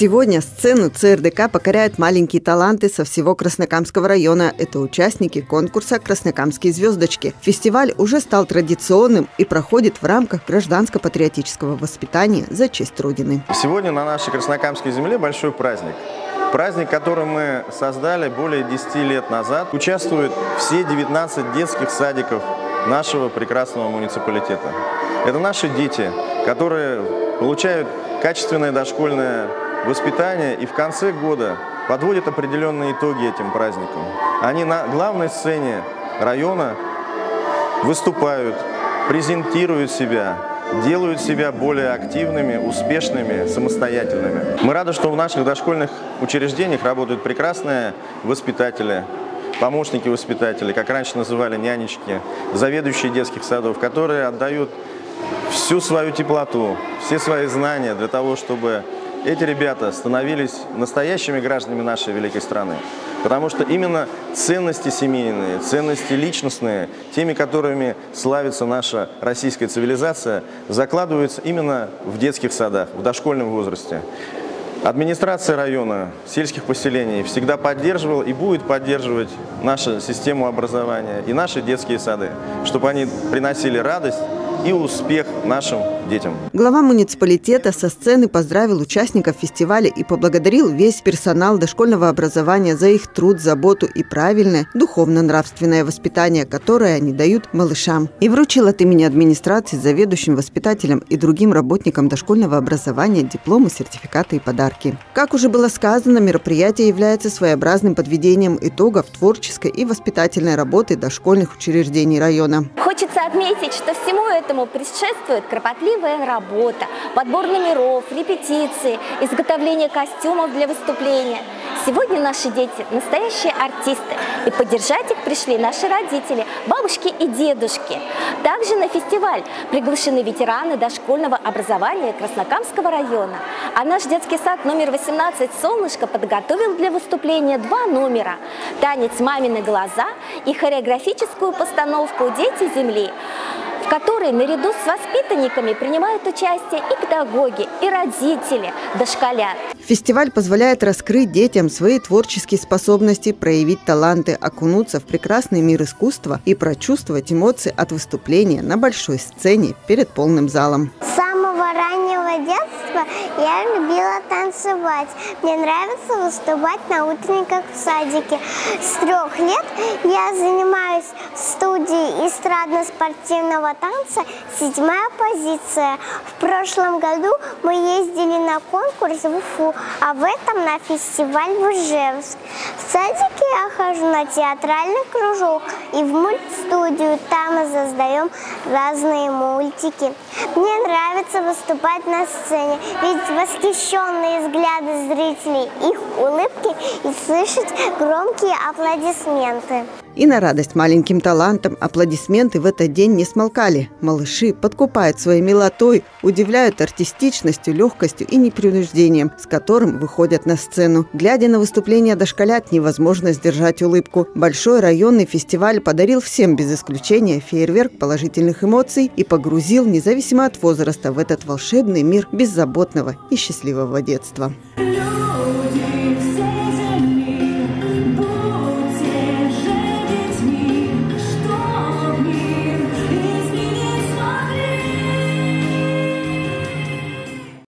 Сегодня сцену ЦРДК покоряют маленькие таланты со всего Краснокамского района. Это участники конкурса «Краснокамские звездочки». Фестиваль уже стал традиционным и проходит в рамках гражданско-патриотического воспитания за честь Родины. Сегодня на нашей Краснокамской земле большой праздник. Праздник, который мы создали более 10 лет назад, участвуют все 19 детских садиков нашего прекрасного муниципалитета. Это наши дети, которые получают качественное дошкольное воспитание и в конце года подводят определенные итоги этим праздникам. Они на главной сцене района выступают, презентируют себя, делают себя более активными, успешными, самостоятельными. Мы рады, что в наших дошкольных учреждениях работают прекрасные воспитатели, помощники воспитателей, как раньше называли нянечки, заведующие детских садов, которые отдают всю свою теплоту, все свои знания для того, чтобы эти ребята становились настоящими гражданами нашей великой страны. Потому что именно ценности семейные, ценности личностные, теми, которыми славится наша российская цивилизация, закладываются именно в детских садах, в дошкольном возрасте. Администрация района, сельских поселений всегда поддерживала и будет поддерживать нашу систему образования и наши детские сады, чтобы они приносили радость и успех нашим детям. Глава муниципалитета со сцены поздравил участников фестиваля и поблагодарил весь персонал дошкольного образования за их труд, заботу и правильное духовно-нравственное воспитание, которое они дают малышам. И вручил от имени администрации заведующим воспитателям и другим работникам дошкольного образования дипломы, сертификаты и подарки. Как уже было сказано, мероприятие является своеобразным подведением итогов творческой и воспитательной работы дошкольных учреждений района. Хочется отметить, что всему этому предшествует кропотливая работа, подбор номеров, репетиции, изготовление костюмов для выступления. Сегодня наши дети – настоящие артисты, и поддержать их пришли наши родители, бабушки и дедушки. Также на фестиваль приглашены ветераны дошкольного образования Краснокамского района. А наш детский сад номер 18 «Солнышко» подготовил для выступления два номера – танец «Мамины глаза» и хореографическую постановку «Дети земли» в которой наряду с воспитанниками принимают участие и педагоги, и родители, дошколят. Фестиваль позволяет раскрыть детям свои творческие способности, проявить таланты, окунуться в прекрасный мир искусства и прочувствовать эмоции от выступления на большой сцене перед полным залом. С самого детства я любила танцевать. Мне нравится выступать на утренниках в садике. С трех лет я занимаюсь в студии эстрадно-спортивного танца «Седьмая позиция». В прошлом году мы ездили на конкурс в Уфу, а в этом на фестиваль в Ижевск. В садике я хожу на театральный кружок и в мультстудию. Там мы создаем разные мультики. Мне нравится выступать на сцене, ведь восхищенные взгляды зрителей, их улыбки и слышать громкие аплодисменты. И на радость маленьким талантам аплодисменты в этот день не смолкали. Малыши подкупают своей милотой, удивляют артистичностью, легкостью и непринуждением, с которым выходят на сцену. Глядя на выступление дошколят, невозможно сдержать улыбку. Большой районный фестиваль подарил всем без исключения фейерверк положительных эмоций и погрузил, независимо от возраста, в этот волшебный мир беззаботного и счастливого детства.